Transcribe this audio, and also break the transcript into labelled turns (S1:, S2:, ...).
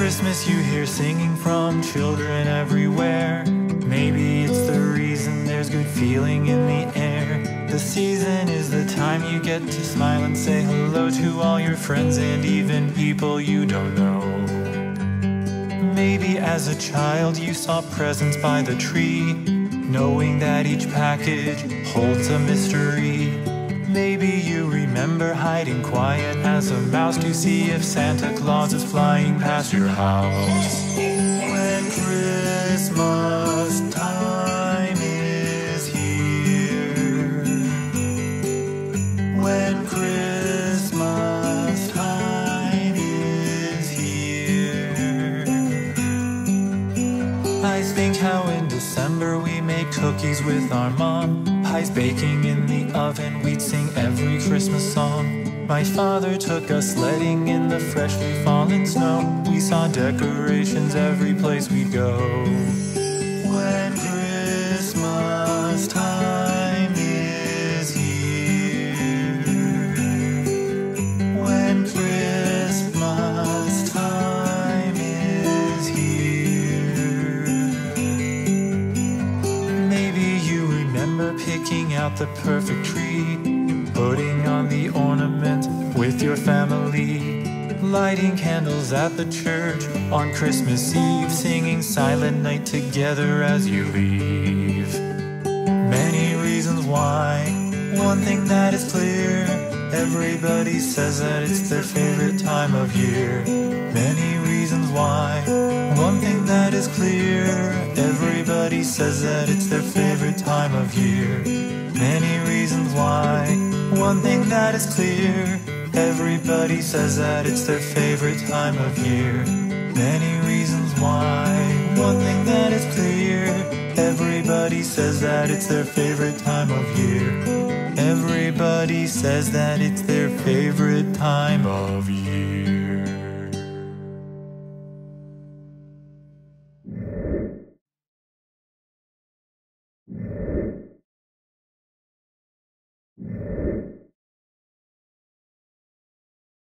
S1: Christmas, you hear singing from children everywhere. Maybe it's the reason there's good feeling in the air. The season is the time you get to smile and say hello to all your friends and even people you don't know. Maybe as a child you saw presents by the tree, knowing that each package holds a mystery. Remember hiding quiet as a mouse to see if Santa Claus is flying past your house. When Christmas time is here, when Christmas time is here. I think how in December we make cookies with our mom. Pies baking in the oven, we'd sing every Christmas song. My father took us sledding in the freshly fallen snow. We saw decorations every place we'd go. Picking out the perfect tree, putting on the ornament with your family, lighting candles at the church on Christmas Eve, singing Silent Night together as you leave. Many reasons why. One thing that is clear everybody says that it's their favorite time of year. Many reasons why. One thing that is clear everybody says that it's their favorite time of year. Many reasons why. One thing that is clear everybody says that it's their favorite time of year. Many reasons why. One thing that is clear everybody says that it's their favorite time of year. Everybody says that it's their favorite time of year.